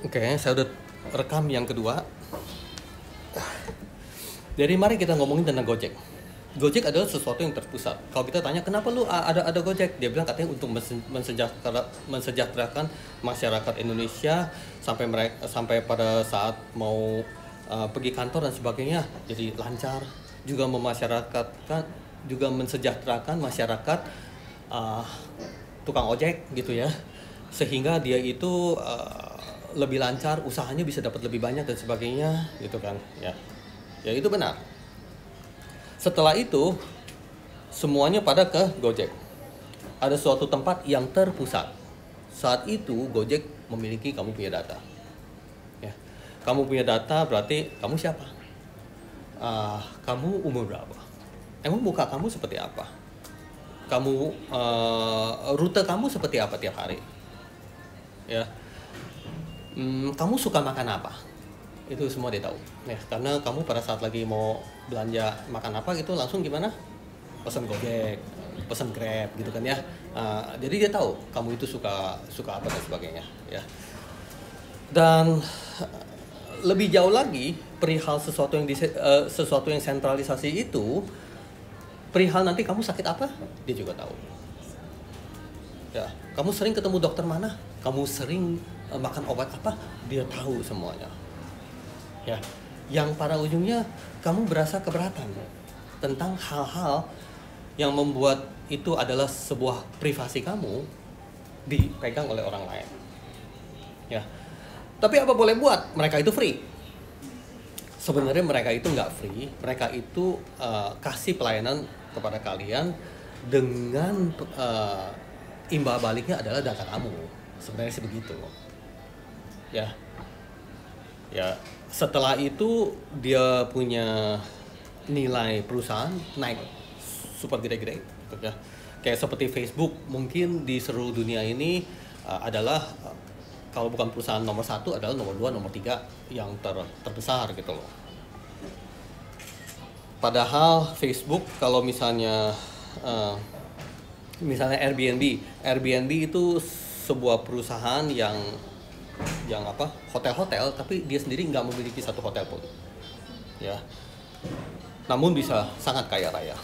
Oke, saya udah rekam yang kedua. Dari mari kita ngomongin tentang Gojek. Gojek adalah sesuatu yang terpusat. Kalau kita tanya kenapa lu ada ada Gojek, dia bilang katanya untuk mense- mensejahtera, mensejahterakan masyarakat Indonesia sampai mereka sampai pada saat mau uh, pergi kantor dan sebagainya jadi lancar. Juga memasyarakatkan juga mensejahterakan masyarakat uh, tukang ojek gitu ya sehingga dia itu uh, lebih lancar usahanya bisa dapat lebih banyak dan sebagainya gitu kan ya. Ya itu benar. Setelah itu semuanya pada ke Gojek. Ada suatu tempat yang terpusat. Saat itu Gojek memiliki kamu punya data. Ya. Kamu punya data berarti kamu siapa? Ah, kamu umur berapa? Emang muka kamu seperti apa? Kamu eh, rute kamu seperti apa tiap hari? Ya Hmm, kamu suka makan apa? Itu semua dia tahu. Ya karena kamu pada saat lagi mau belanja makan apa gitu langsung gimana? Pesan gojek pesan grab gitu kan ya. Ah, jadi dia tahu kamu itu suka suka apa dan sebagainya ya. Dan lebih jauh lagi perihal sesuatu yang dise- eh, sesuatu yang sentralisasi itu perihal nanti kamu sakit apa dia juga tahu. Ya kamu sering ketemu dokter mana? Kamu sering makan obat apa dia tahu semuanya. Ya. Yang pada ujungnya kamu berasa keberatan tentang hal-hal yang membuat itu adalah sebuah privasi kamu dipegang oleh orang lain. Ya. Tapi apa boleh buat? Mereka itu free. Sebenarnya mereka itu nggak free. Mereka itu eh, kasih pelayanan kepada kalian dengan eh, imbal baliknya adalah data kamu. Sebenarnya sih begitu ya. Ya setelah itu dia punya nilai perusahaan naik super gede-gede gitu ya. Kayak seperti Facebook mungkin di seluruh dunia ini uh, adalah uh, kalau bukan perusahaan nomor satu adalah nomor dua nomor tiga yang ter, terbesar gitu loh. Padahal Facebook kalau misalnya uh, misalnya Airbnb Airbnb itu sebuah perusahaan yang yang apa hotel-hotel tapi dia sendiri nggak memiliki satu hotel pun ya namun bisa sangat kaya raya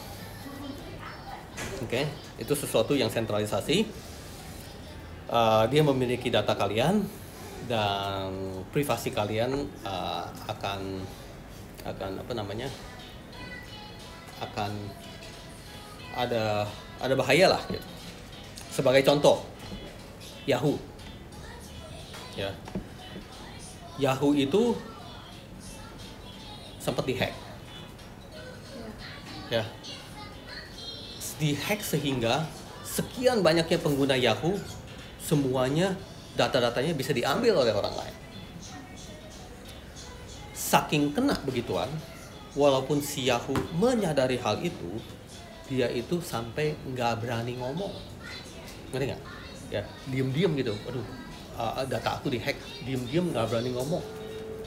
oke itu sesuatu yang sentralisasi Uh, dia memiliki data kalian dan privasi kalian uh, akan akan apa namanya akan ada ada bahaya lah gitu. Sebagai contoh, Yahoo. Ya. Yahoo itu sempat dihack. Ya. Dihack sehingga sekian banyaknya pengguna Yahoo semuanya data-datanya bisa diambil oleh orang lain. Saking kena begituan, walaupun si Yahoo menyadari hal itu, dia itu sampai nggak berani ngomong. Ngerti nggak? Ya, diem-diem gitu. Aduh, uh, data aku dihack, diem-diem nggak berani ngomong.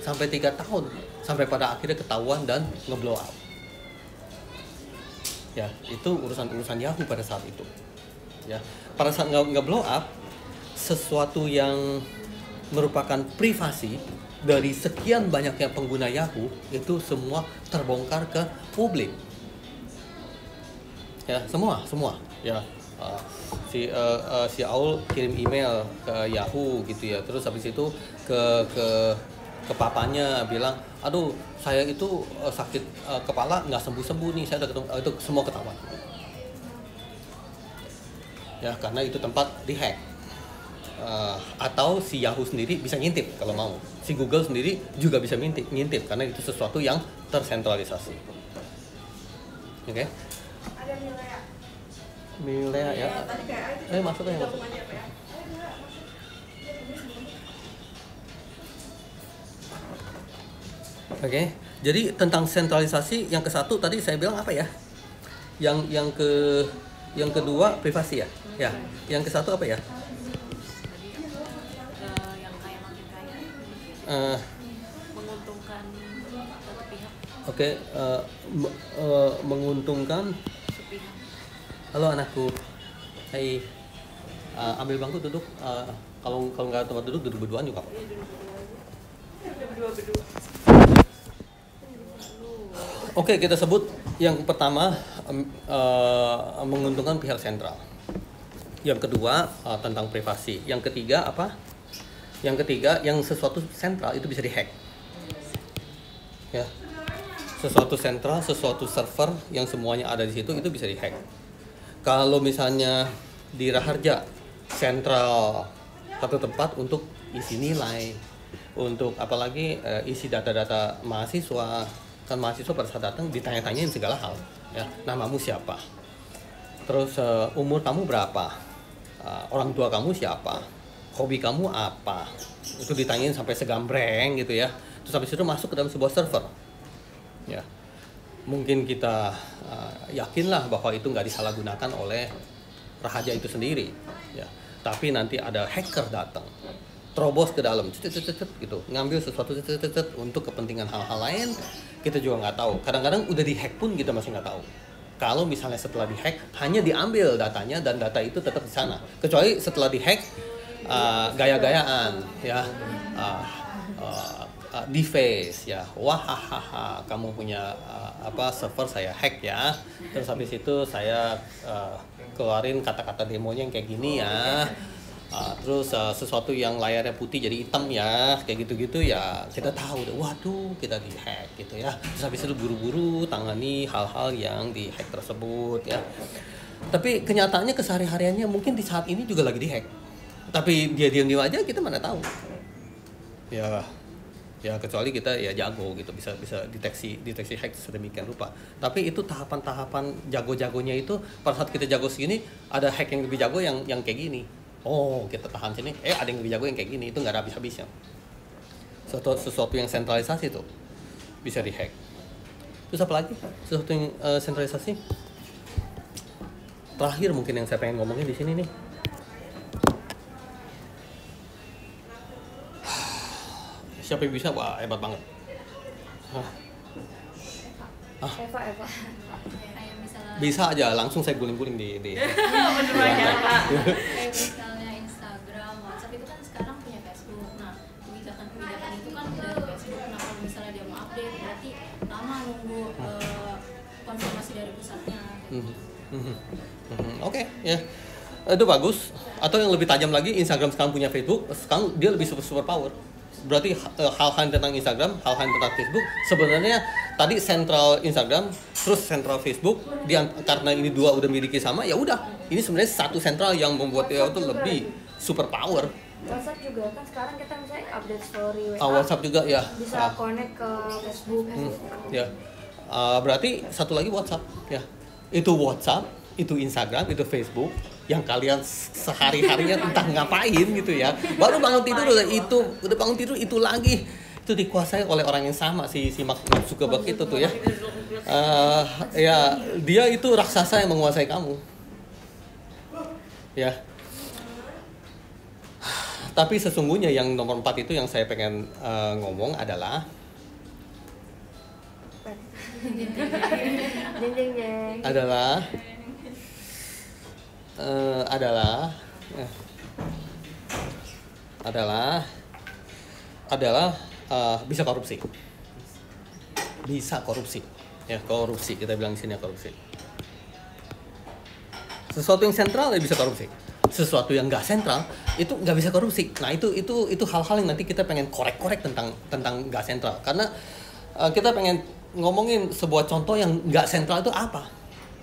Sampai tiga tahun, sampai pada akhirnya ketahuan dan ngeblow up. Ya, itu urusan-urusan Yahoo pada saat itu. Ya, pada saat nggak nggak blow up, sesuatu yang merupakan privasi dari sekian banyaknya pengguna Yahoo itu semua terbongkar ke publik ya semua semua ya uh, si uh, uh, si Aul kirim email ke Yahoo gitu ya terus habis itu ke ke ke papanya bilang aduh saya itu uh, sakit uh, kepala nggak sembuh sembuh nih saya udah ketemu uh, itu semua ketahuan ya karena itu tempat dihack Uh, atau si Yahoo sendiri bisa ngintip kalau mau. Si Google sendiri juga bisa ngintip, ngintip karena itu sesuatu yang tersentralisasi. Oke? Okay? Milea. Ya. Tadi kayak itu Eh, masuk ya? Oke. Jadi tentang sentralisasi yang ke satu tadi saya bilang apa ya? Yang yang ke yang kedua privasi ya. Ya. Yang ke satu apa ya? Eh, Eh, menguntungkan satu pihak Oke, eh, me- eh, menguntungkan. Halo anakku. Hai. Eh, ambil bangku duduk. Eh, kalau kalau nggak tempat duduk duduk berduaan juga. Oke, kita sebut yang pertama eh, menguntungkan pihak sentral. Yang kedua eh, tentang privasi. Yang ketiga apa? Yang ketiga yang sesuatu sentral itu bisa dihack. Ya. Sesuatu sentral, sesuatu server yang semuanya ada di situ itu bisa dihack. Kalau misalnya di Raharja sentral satu tempat untuk isi nilai, untuk apalagi eh, isi data-data mahasiswa, kan mahasiswa pada saat datang ditanya-tanyain segala hal, ya. Namamu siapa, terus eh, umur kamu berapa, Eh, orang tua kamu siapa, hobi kamu apa, itu ditanyain sampai segambreng gitu ya, terus habis itu masuk ke dalam sebuah server, ya mungkin kita uh, yakinlah bahwa itu nggak disalahgunakan oleh rahaja itu sendiri ya. Tapi nanti ada hacker datang terobos ke dalam cet, cet, cet, gitu. Ngambil sesuatu cet, cet, cet, untuk kepentingan hal-hal lain kita juga nggak tahu. Kadang-kadang udah dihack pun kita masih nggak tahu. Kalau misalnya setelah dihack hanya diambil datanya dan data itu tetap di sana. Kecuali setelah dihack uh, gaya-gayaan ya. Uh, uh, uh, deface ya. Wahahaha kamu punya uh, apa server saya hack ya. Terus habis itu saya uh, keluarin kata-kata demonya yang kayak gini ya. Uh, terus uh, sesuatu yang layarnya putih jadi hitam ya. Kayak gitu-gitu ya. Kita tahu waduh kita dihack gitu ya. Terus habis itu buru-buru tangani hal-hal yang dihack tersebut ya. Tapi kenyataannya kesehari-hariannya mungkin di saat ini juga lagi dihack tapi dia diam-diam aja kita mana tahu. Ya ya kecuali kita ya jago gitu bisa bisa deteksi deteksi hack sedemikian rupa. Tapi itu tahapan-tahapan jago-jagonya itu pada saat kita jago segini ada hack yang lebih jago yang yang kayak gini. Oh kita tahan sini. Eh ada yang lebih jago yang kayak gini itu nggak ada habis-habisnya. Sesuatu sesuatu yang sentralisasi tuh bisa dihack. Terus apa lagi? Sesuatu yang eh, sentralisasi? Terakhir mungkin yang saya pengen ngomongin di sini nih siapa yang bisa wah hebat banget Hah, Eva Eva misalnya bisa aja langsung saya guling-guling di di, di bener lantai. kayak misalnya Instagram, WhatsApp itu kan sekarang punya Facebook. Nah, kebijakan-kebijakan itu kan dari Facebook. Nah, kalau misalnya dia mau update, berarti lama nunggu eh, konfirmasi dari pusatnya. Mhm, mhm. Oke, ya. Itu bagus. Atau yang lebih tajam lagi, Instagram sekarang punya Facebook, sekarang dia lebih super super power. Berarti eh, hal-hal tentang Instagram, hal-hal tentang Facebook, sebenarnya tadi sentral Instagram, terus sentral Facebook, dia karena ini dua udah miliki sama, ya udah. Ini sebenarnya satu sentral yang membuat dia itu lebih super power. WhatsApp juga kan sekarang kita misalnya update story WA Ah, WhatsApp juga ya. bisa Ah. connect ke Facebook Hmm, gitu. ya. Uh, berarti satu lagi WhatsApp ya. Itu WhatsApp, itu Instagram, itu Facebook yang kalian sehari-harinya entah ngapain gitu ya. Baru bangun tidur udah itu, udah bangun tidur itu lagi. Itu dikuasai oleh orang yang sama si si Mark Zuckerberg itu tuh ya. Uh, ya, dia itu raksasa yang menguasai kamu. Ya. Tapi sesungguhnya yang nomor empat itu yang saya pengen uh, ngomong adalah adalah eh, adalah eh, adalah adalah eh, bisa korupsi. Bisa korupsi. Ya korupsi. Kita bilang di sini ya korupsi. Sesuatu yang sentral ya bisa korupsi. Sesuatu yang nggak sentral itu nggak bisa korupsi. Nah itu itu itu hal-hal yang nanti kita pengen korek-korek tentang tentang nggak sentral. Karena eh, kita pengen ngomongin sebuah contoh yang nggak sentral itu apa?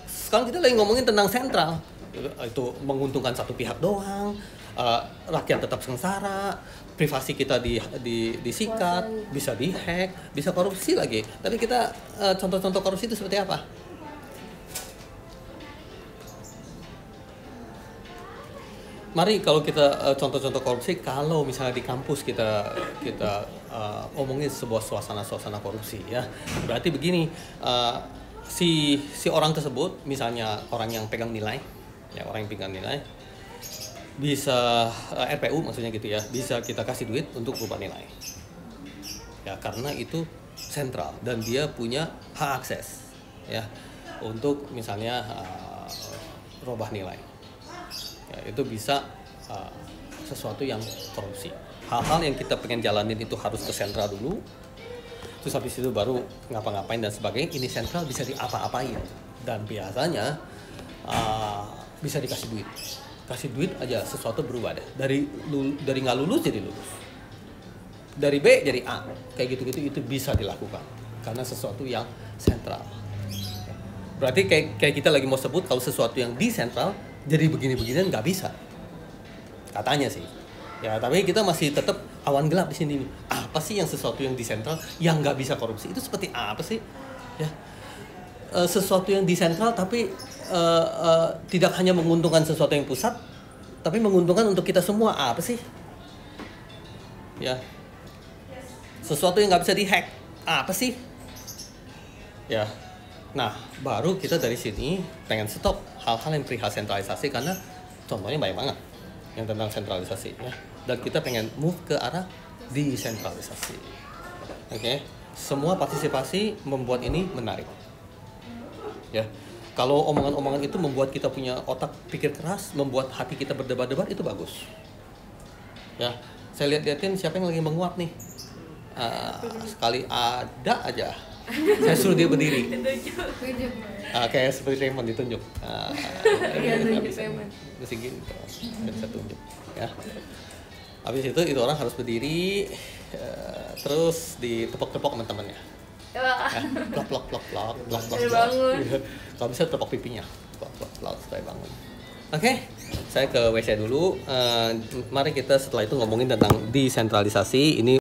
Sekarang kita lagi ngomongin tentang sentral itu menguntungkan satu pihak doang. Eh, rakyat tetap sengsara privasi kita di, di disikat bisa dihack bisa korupsi lagi. Tapi kita eh, contoh-contoh korupsi itu seperti apa? Mari kalau kita eh, contoh-contoh korupsi, kalau misalnya di kampus kita kita eh, omongin sebuah suasana-suasana korupsi ya, berarti begini, eh, si si orang tersebut, misalnya orang yang pegang nilai, ya orang yang pegang nilai, bisa eh, RPU maksudnya gitu ya, bisa kita kasih duit untuk rubah nilai, ya karena itu sentral dan dia punya hak akses, ya untuk misalnya eh, rubah nilai. Ya, itu bisa uh, sesuatu yang korupsi. Hal-hal yang kita pengen jalanin itu harus ke sentral dulu terus habis itu baru ngapa-ngapain dan sebagainya ini sentral bisa diapa-apain. Dan biasanya uh, bisa dikasih duit. Kasih duit aja sesuatu berubah deh. Dari lu- dari nggak lulus jadi lulus. Dari B jadi A. Kayak gitu-gitu itu bisa dilakukan. Karena sesuatu yang sentral. Berarti kayak kayak kita lagi mau sebut kalau sesuatu yang di sentral jadi begini-beginian nggak bisa. Katanya sih. Ya tapi kita masih tetap awan gelap di sini apa sih yang sesuatu yang di sentral yang nggak bisa korupsi? Itu seperti apa sih? Ya. Eh, sesuatu yang di sentral tapi eh, tidak hanya menguntungkan sesuatu yang pusat tapi menguntungkan untuk kita semua. Apa sih? Ya. Sesuatu yang nggak bisa dihack. Apa sih? Ya. Nah baru kita dari sini pengen stop hal-hal yang perihal sentralisasi karena contohnya banyak banget yang tentang sentralisasi ya. Dan kita pengen move ke arah desentralisasi. Oke? Semua partisipasi membuat ini menarik. Ya kalau omongan-omongan itu membuat kita punya otak pikir keras membuat hati kita berdebar-debar itu bagus. Ya saya lihat-liatin siapa yang lagi menguap nih. Ah, sekali ada aja. Saya suruh dia berdiri. Ah, kayak seperti Raymond ditunjuk. Nggak tunjuk bisa. Mesti nggak bisa tunjuk ya. Habis itu itu orang harus berdiri eh, terus ditepok-tepok sama temannya. Wah. ya, plok plok plok plok plok plok. bangun. Kalau bisa tepok pipinya. Plok plok plok supaya bangun. Oke saya ke WC dulu. Eh, mari kita setelah itu ngomongin tentang desentralisasi. Ini